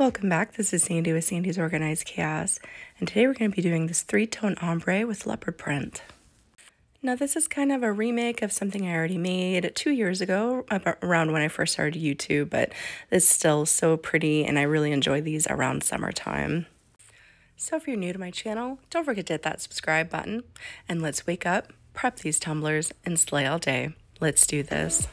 Welcome back. This is Sandy with Sandy's Organized Chaos, and today we're going to be doing this three-tone ombre with leopard print. Now this is kind of a remake of something I already made two years ago, around when I first started YouTube, but it's still so pretty and I really enjoy these around summertime. So if you're new to my channel, don't forget to hit that subscribe button, and let's wake up, prep these tumblers, and slay all day. Let's do this.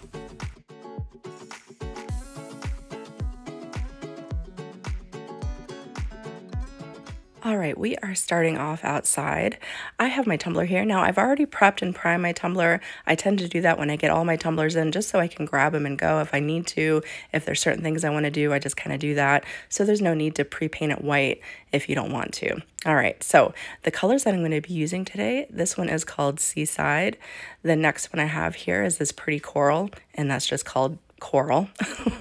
All right, we are starting off outside. I have my tumbler here. Now, I've already prepped and primed my tumbler. I tend to do that when I get all my tumblers in just so I can grab them and go if I need to. If there's certain things I want to do, I just kind of do that. So there's no need to pre-paint it white if you don't want to. All right, so the colors that I'm going to be using today, this one is called Seaside. The next one I have here is this pretty coral, and that's just called coral.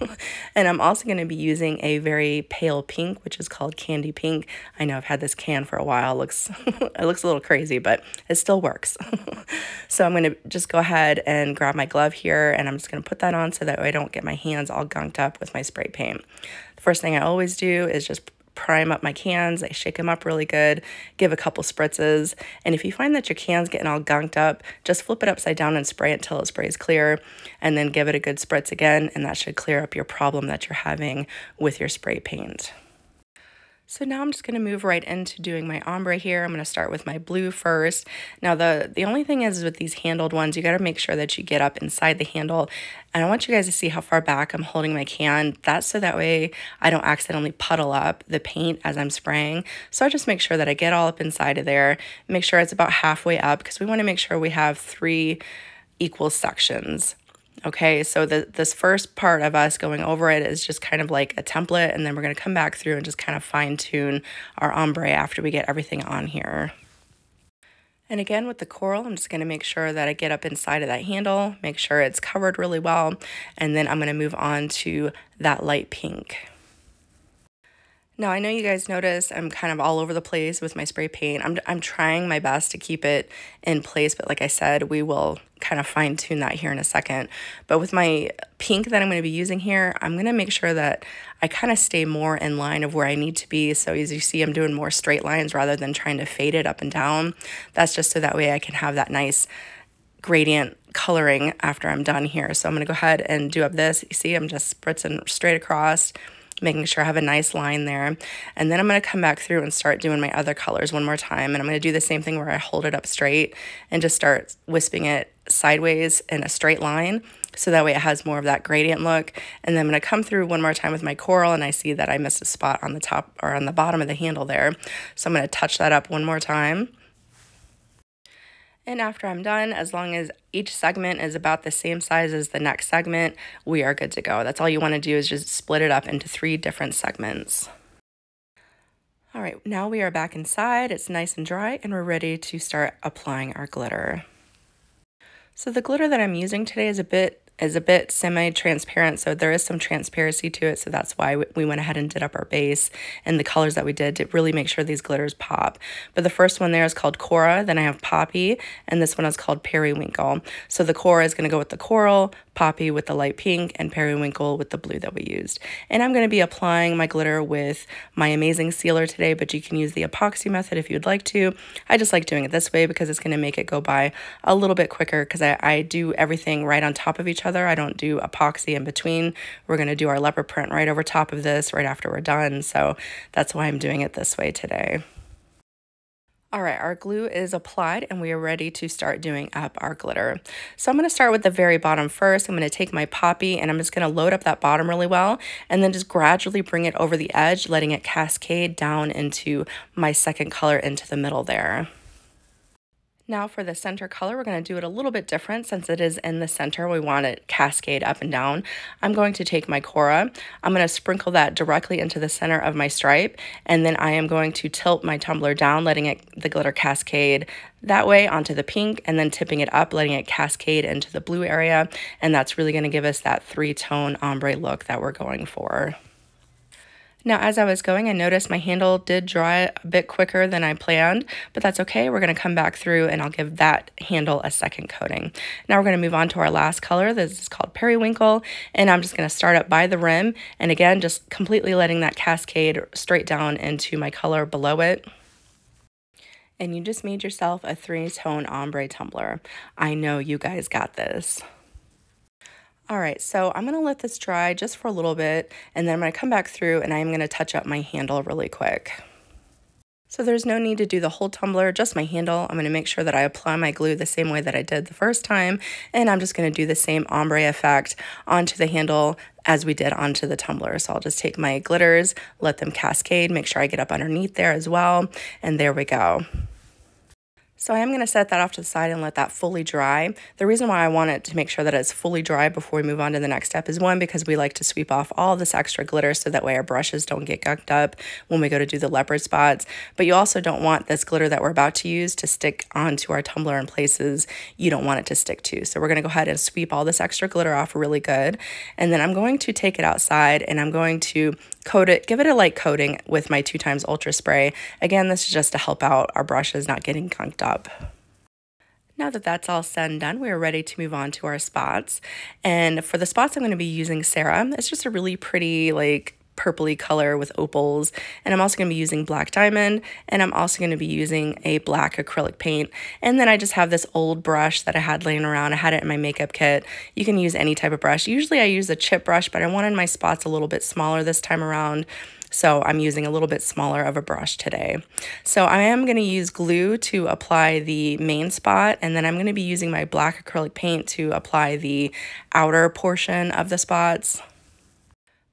and I'm also going to be using a very pale pink, which is called Candy Pink. I know I've had this can for a while. It looks, it looks a little crazy, but it still works. so I'm going to just go ahead and grab my glove here, and I'm just going to put that on so that I don't get my hands all gunked up with my spray paint. The first thing I always do is just prime up my cans. I shake them up really good, give a couple spritzes. And if you find that your can's getting all gunked up, just flip it upside down and spray it until it sprays clear. And then give it a good spritz again, and that should clear up your problem that you're having with your spray paint. So now I'm just going to move right into doing my ombre here. I'm going to start with my blue first. Now the, the only thing is with these handled ones, you got to make sure that you get up inside the handle. And I want you guys to see how far back I'm holding my can. That's so that way I don't accidentally puddle up the paint as I'm spraying. So I just make sure that I get all up inside of there. Make sure it's about halfway up because we want to make sure we have three equal sections. Okay, so the, this first part of us going over it is just kind of like a template, and then we're going to come back through and just kind of fine tune our ombre after we get everything on here. And again, with the coral, I'm just going to make sure that I get up inside of that handle, make sure it's covered really well, and then I'm going to move on to that light pink. Now, I know you guys notice I'm kind of all over the place with my spray paint. I'm, I'm trying my best to keep it in place, but like I said, we will kind of fine tune that here in a second. But with my pink that I'm going to be using here, I'm going to make sure that I kind of stay more in line of where I need to be. So as you see, I'm doing more straight lines rather than trying to fade it up and down. That's just so that way I can have that nice gradient coloring after I'm done here. So I'm going to go ahead and do up this. You see, I'm just spritzing straight across making sure I have a nice line there. And then I'm going to come back through and start doing my other colors one more time. And I'm going to do the same thing where I hold it up straight and just start wisping it sideways in a straight line. So that way it has more of that gradient look. And then I'm going to come through one more time with my coral and I see that I missed a spot on the top or on the bottom of the handle there. So I'm going to touch that up one more time. And after I'm done, as long as each segment is about the same size as the next segment, we are good to go. That's all you want to do is just split it up into three different segments. All right, now we are back inside. It's nice and dry and we're ready to start applying our glitter. So the glitter that I'm using today is a bit is a bit semi-transparent, so there is some transparency to it, so that's why we went ahead and did up our base and the colors that we did to really make sure these glitters pop. But the first one there is called Cora, then I have Poppy, and this one is called Periwinkle. So the Cora is going to go with the coral, Poppy with the light pink, and Periwinkle with the blue that we used. And I'm going to be applying my glitter with my amazing sealer today, but you can use the epoxy method if you'd like to. I just like doing it this way because it's going to make it go by a little bit quicker because I, I do everything right on top of each other. I don't do epoxy in between. We're going to do our leopard print right over top of this right after we're done. So that's why I'm doing it this way today. All right, our glue is applied and we are ready to start doing up our glitter. So I'm gonna start with the very bottom first. I'm gonna take my poppy and I'm just gonna load up that bottom really well and then just gradually bring it over the edge, letting it cascade down into my second color into the middle there. Now for the center color, we're going to do it a little bit different since it is in the center. We want it cascade up and down. I'm going to take my Cora. I'm going to sprinkle that directly into the center of my stripe. And then I am going to tilt my tumbler down, letting it the glitter cascade that way onto the pink and then tipping it up, letting it cascade into the blue area. And that's really going to give us that three-tone ombre look that we're going for. Now, as I was going, I noticed my handle did dry a bit quicker than I planned, but that's okay. We're going to come back through and I'll give that handle a second coating. Now we're going to move on to our last color. This is called Periwinkle, and I'm just going to start up by the rim, and again, just completely letting that cascade straight down into my color below it and you just made yourself a three-tone ombre tumbler. I know you guys got this. All right, so I'm gonna let this dry just for a little bit, and then I'm gonna come back through and I'm gonna touch up my handle really quick. So there's no need to do the whole tumbler, just my handle. I'm gonna make sure that I apply my glue the same way that I did the first time, and I'm just gonna do the same ombre effect onto the handle as we did onto the tumbler. So I'll just take my glitters, let them cascade, make sure I get up underneath there as well, and there we go. So I am going to set that off to the side and let that fully dry. The reason why I want it to make sure that it's fully dry before we move on to the next step is one, because we like to sweep off all this extra glitter so that way our brushes don't get gunked up when we go to do the leopard spots. But you also don't want this glitter that we're about to use to stick onto our tumbler in places you don't want it to stick to. So we're going to go ahead and sweep all this extra glitter off really good. And then I'm going to take it outside and I'm going to coat it, give it a light coating with my two times ultra spray. Again, this is just to help out our brushes not getting gunked up. Now that that's all said and done, we are ready to move on to our spots. And for the spots, I'm going to be using Sarah. It's just a really pretty, like, purpley color with opals. And I'm also going to be using black diamond and I'm also going to be using a black acrylic paint. And then I just have this old brush that I had laying around. I had it in my makeup kit. You can use any type of brush. Usually I use a chip brush, but I wanted my spots a little bit smaller this time around. So I'm using a little bit smaller of a brush today. So I am going to use glue to apply the main spot and then I'm going to be using my black acrylic paint to apply the outer portion of the spots.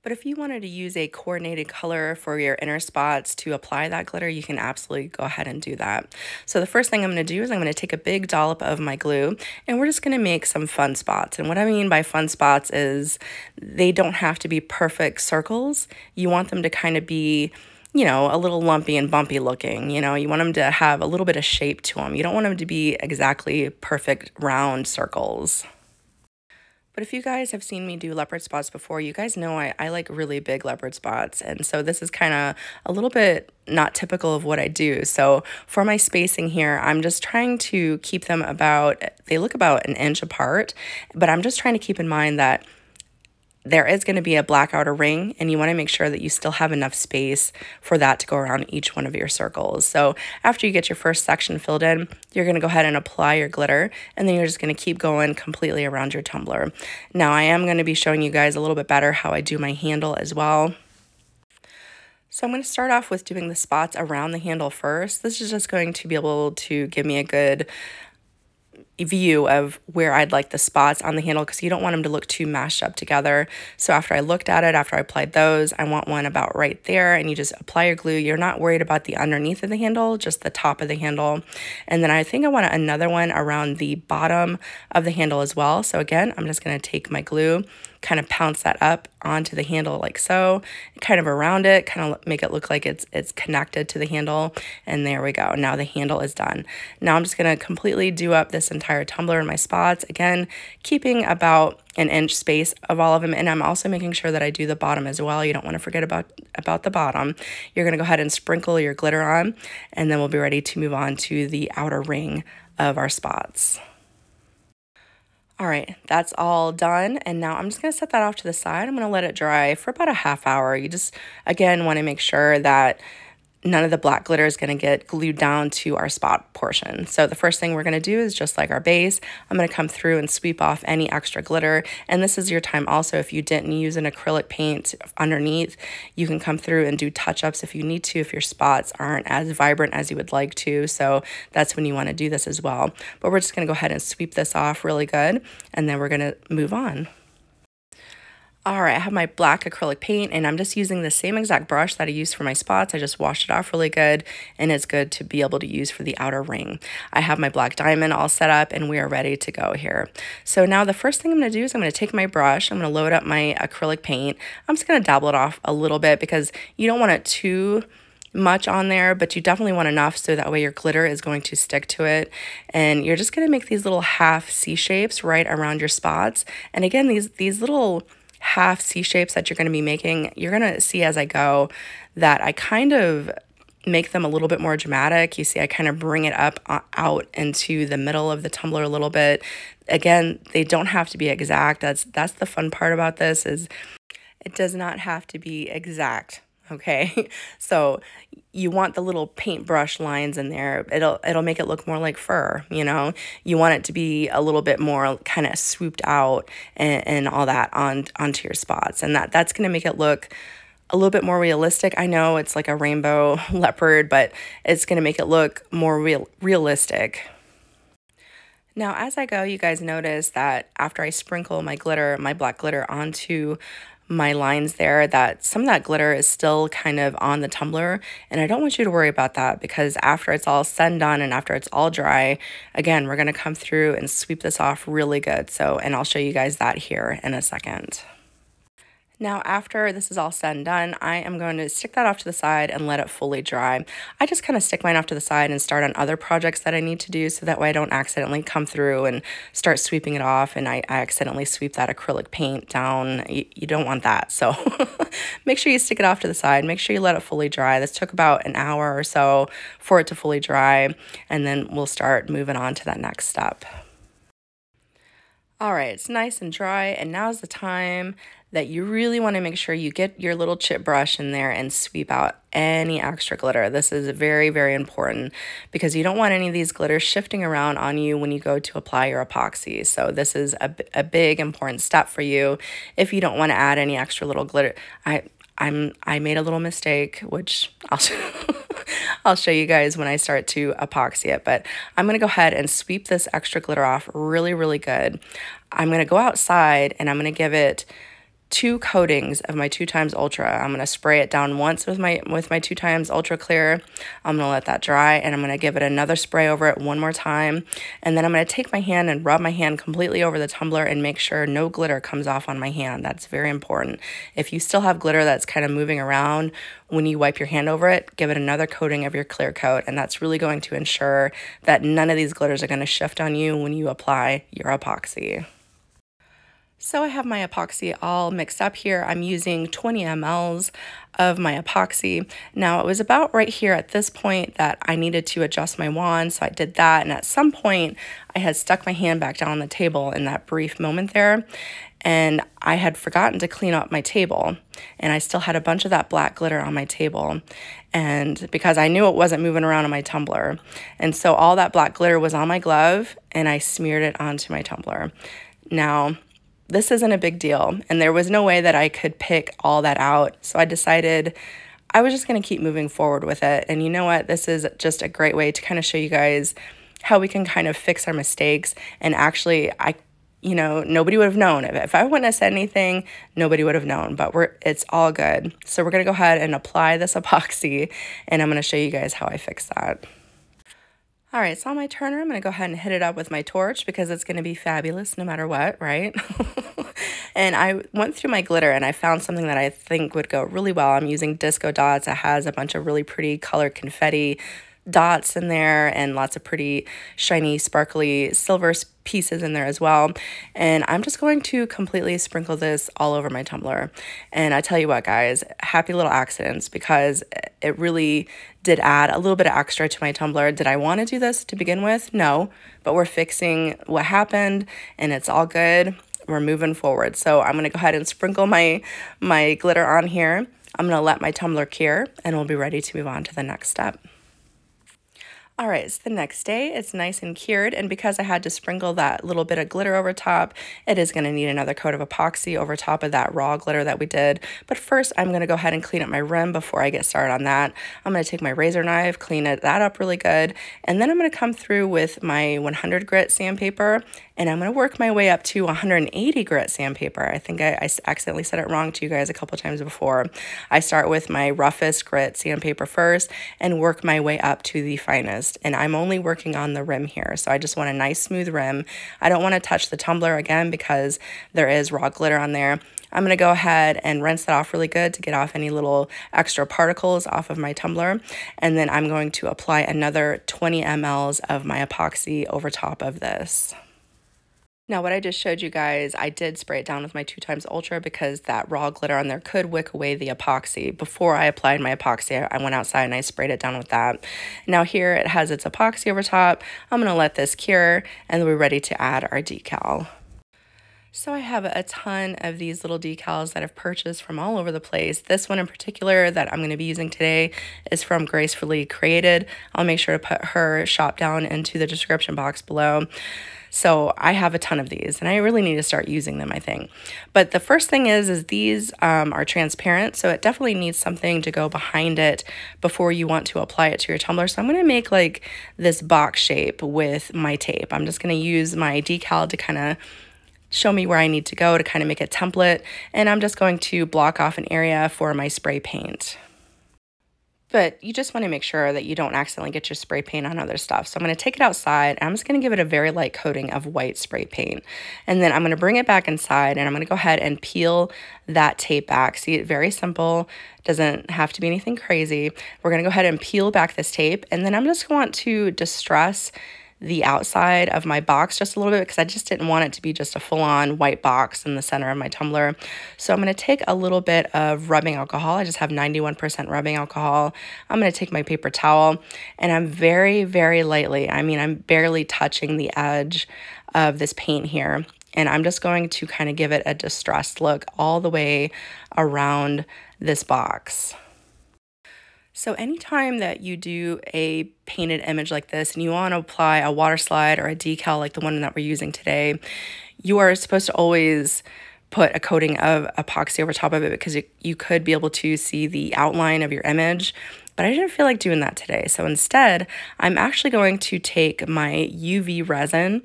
But if you wanted to use a coordinated color for your inner spots to apply that glitter, you can absolutely go ahead and do that. So the first thing I'm going to do is I'm going to take a big dollop of my glue and we're just going to make some fun spots. And what I mean by fun spots is they don't have to be perfect circles. You want them to kind of be you know, a little lumpy and bumpy looking. You know, you want them to have a little bit of shape to them. You don't want them to be exactly perfect round circles. But if you guys have seen me do leopard spots before, you guys know I, I like really big leopard spots. And so this is kind of a little bit not typical of what I do. So for my spacing here, I'm just trying to keep them about, they look about an inch apart, but I'm just trying to keep in mind that there is going to be a black outer ring and you want to make sure that you still have enough space for that to go around each one of your circles. So after you get your first section filled in, you're going to go ahead and apply your glitter and then you're just going to keep going completely around your tumbler. Now I am going to be showing you guys a little bit better how I do my handle as well. So I'm going to start off with doing the spots around the handle first. This is just going to be able to give me a good view of where I'd like the spots on the handle because you don't want them to look too mashed up together. So after I looked at it, after I applied those, I want one about right there and you just apply your glue. You're not worried about the underneath of the handle, just the top of the handle. And then I think I want another one around the bottom of the handle as well. So again, I'm just going to take my glue kind of pounce that up onto the handle like so, kind of around it, kind of make it look like it's it's connected to the handle. And there we go. Now the handle is done. Now I'm just going to completely do up this entire tumbler in my spots. Again, keeping about an inch space of all of them. And I'm also making sure that I do the bottom as well. You don't want to forget about, about the bottom. You're going to go ahead and sprinkle your glitter on, and then we'll be ready to move on to the outer ring of our spots. All right, that's all done. And now I'm just gonna set that off to the side. I'm gonna let it dry for about a half hour. You just, again, wanna make sure that none of the black glitter is going to get glued down to our spot portion. So the first thing we're going to do is just like our base, I'm going to come through and sweep off any extra glitter. And this is your time also if you didn't use an acrylic paint underneath, you can come through and do touch-ups if you need to, if your spots aren't as vibrant as you would like to. So that's when you want to do this as well. But we're just going to go ahead and sweep this off really good. And then we're going to move on. All right, I have my black acrylic paint and I'm just using the same exact brush that I used for my spots. I just washed it off really good and it's good to be able to use for the outer ring. I have my black diamond all set up and we are ready to go here. So now the first thing I'm gonna do is I'm gonna take my brush, I'm gonna load up my acrylic paint. I'm just gonna dabble it off a little bit because you don't want it too much on there, but you definitely want enough so that way your glitter is going to stick to it. And you're just gonna make these little half C shapes right around your spots. And again, these, these little half C shapes that you're going to be making, you're going to see as I go that I kind of make them a little bit more dramatic. You see, I kind of bring it up uh, out into the middle of the tumbler a little bit. Again, they don't have to be exact. That's that's the fun part about this is it does not have to be exact. Okay, so you want the little paintbrush lines in there. It'll it'll make it look more like fur. You know, you want it to be a little bit more kind of swooped out and, and all that on onto your spots, and that that's gonna make it look a little bit more realistic. I know it's like a rainbow leopard, but it's going to make it look more real realistic. Now, as I go, you guys notice that after I sprinkle my glitter, my black glitter onto my lines there, that some of that glitter is still kind of on the tumbler. And I don't want you to worry about that because after it's all said and done and after it's all dry, again, we're going to come through and sweep this off really good. So, and I'll show you guys that here in a second. Now, after this is all said and done, I am going to stick that off to the side and let it fully dry. I just kind of stick mine off to the side and start on other projects that I need to do so that way I don't accidentally come through and start sweeping it off and I, I accidentally sweep that acrylic paint down. You, you don't want that. So make sure you stick it off to the side. Make sure you let it fully dry. This took about an hour or so for it to fully dry and then we'll start moving on to that next step. All right, it's nice and dry, and now's the time that you really want to make sure you get your little chip brush in there and sweep out any extra glitter. This is very, very important because you don't want any of these glitters shifting around on you when you go to apply your epoxy. So this is a, a big important step for you if you don't want to add any extra little glitter. I, I'm I made a little mistake, which I'll I'll show you guys when I start to epoxy it, but I'm going to go ahead and sweep this extra glitter off really really good. I'm going to go outside and I'm going to give it two coatings of my two times ultra. I'm gonna spray it down once with my with my two times ultra clear. I'm gonna let that dry and I'm gonna give it another spray over it one more time. And then I'm gonna take my hand and rub my hand completely over the tumbler and make sure no glitter comes off on my hand. That's very important. If you still have glitter that's kind of moving around when you wipe your hand over it, give it another coating of your clear coat. And that's really going to ensure that none of these glitters are gonna shift on you when you apply your epoxy. So I have my epoxy all mixed up here. I'm using 20 mLs of my epoxy. Now it was about right here at this point that I needed to adjust my wand, so I did that. And at some point I had stuck my hand back down on the table in that brief moment there and I had forgotten to clean up my table and I still had a bunch of that black glitter on my table and because I knew it wasn't moving around on my tumbler and so all that black glitter was on my glove and I smeared it onto my tumbler. Now this isn't a big deal. And there was no way that I could pick all that out. So I decided I was just going to keep moving forward with it. And you know what? This is just a great way to kind of show you guys how we can kind of fix our mistakes. And actually, I you know, nobody would have known. If I wouldn't have said anything, nobody would have known, but we're it's all good. So we're going to go ahead and apply this epoxy and I'm going to show you guys how I fix that. All right, so on my turner, I'm going to go ahead and hit it up with my torch because it's going to be fabulous no matter what, right? and I went through my glitter and I found something that I think would go really well. I'm using Disco Dots. It has a bunch of really pretty colored confetti dots in there and lots of pretty shiny, sparkly silver pieces in there as well. And I'm just going to completely sprinkle this all over my tumbler. And I tell you what, guys, happy little accidents because it really did add a little bit of extra to my tumbler. Did I want to do this to begin with? No, but we're fixing what happened and it's all good. We're moving forward. So I'm going to go ahead and sprinkle my, my glitter on here. I'm going to let my tumbler cure and we'll be ready to move on to the next step. All right, it's the next day. It's nice and cured, and because I had to sprinkle that little bit of glitter over top, it is going to need another coat of epoxy over top of that raw glitter that we did. But first, I'm going to go ahead and clean up my rim before I get started on that. I'm going to take my razor knife, clean it that up really good, and then I'm going to come through with my 100 grit sandpaper and I'm going to work my way up to 180 grit sandpaper. I think I, I accidentally said it wrong to you guys a couple times before. I start with my roughest grit sandpaper first and work my way up to the finest. And I'm only working on the rim here. So I just want a nice smooth rim. I don't want to touch the tumbler again because there is raw glitter on there. I'm going to go ahead and rinse that off really good to get off any little extra particles off of my tumbler. And then I'm going to apply another 20 mLs of my epoxy over top of this. Now, what I just showed you guys, I did spray it down with my two times ultra because that raw glitter on there could wick away the epoxy. Before I applied my epoxy, I went outside and I sprayed it down with that. Now here it has its epoxy over top. I'm gonna let this cure and we're ready to add our decal. So I have a ton of these little decals that I've purchased from all over the place. This one in particular that I'm going to be using today is from Gracefully Created. I'll make sure to put her shop down into the description box below. So I have a ton of these and I really need to start using them, I think. But the first thing is, is these um, are transparent. So it definitely needs something to go behind it before you want to apply it to your tumbler. So I'm going to make like this box shape with my tape. I'm just going to use my decal to kind of show me where I need to go to kind of make a template. And I'm just going to block off an area for my spray paint but you just want to make sure that you don't accidentally get your spray paint on other stuff. So I'm going to take it outside and I'm just going to give it a very light coating of white spray paint. And then I'm going to bring it back inside and I'm going to go ahead and peel that tape back. See, it very simple, doesn't have to be anything crazy. We're going to go ahead and peel back this tape and then I'm just going to distress the outside of my box just a little bit because I just didn't want it to be just a full-on white box in the center of my tumbler. So I'm going to take a little bit of rubbing alcohol. I just have 91% rubbing alcohol. I'm going to take my paper towel and I'm very, very lightly, I mean, I'm barely touching the edge of this paint here. And I'm just going to kind of give it a distressed look all the way around this box. So anytime that you do a painted image like this and you want to apply a water slide or a decal like the one that we're using today, you are supposed to always put a coating of epoxy over top of it because you could be able to see the outline of your image. But I didn't feel like doing that today. So instead, I'm actually going to take my UV resin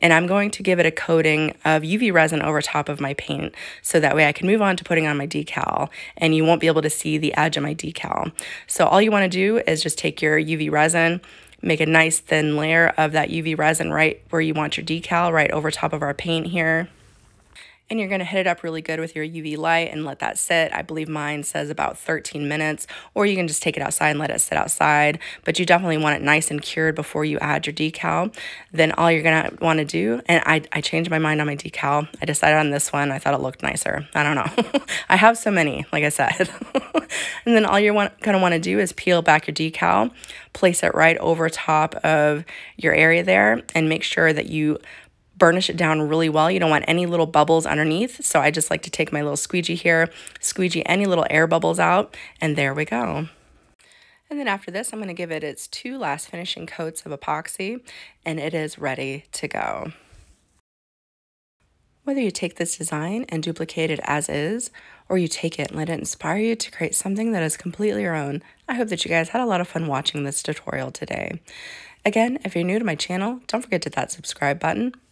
and I'm going to give it a coating of UV resin over top of my paint so that way I can move on to putting on my decal and you won't be able to see the edge of my decal. So all you want to do is just take your UV resin, make a nice thin layer of that UV resin right where you want your decal, right over top of our paint here and you're going to hit it up really good with your UV light and let that sit. I believe mine says about 13 minutes, or you can just take it outside and let it sit outside, but you definitely want it nice and cured before you add your decal. Then all you're going to want to do, and I, I changed my mind on my decal. I decided on this one. I thought it looked nicer. I don't know. I have so many, like I said. and then all you're going to want to do is peel back your decal, place it right over top of your area there, and make sure that you burnish it down really well. You don't want any little bubbles underneath. So I just like to take my little squeegee here, squeegee any little air bubbles out, and there we go. And then after this, I'm going to give it its two last finishing coats of epoxy, and it is ready to go. Whether you take this design and duplicate it as is, or you take it and let it inspire you to create something that is completely your own, I hope that you guys had a lot of fun watching this tutorial today. Again, if you're new to my channel, don't forget to hit that subscribe button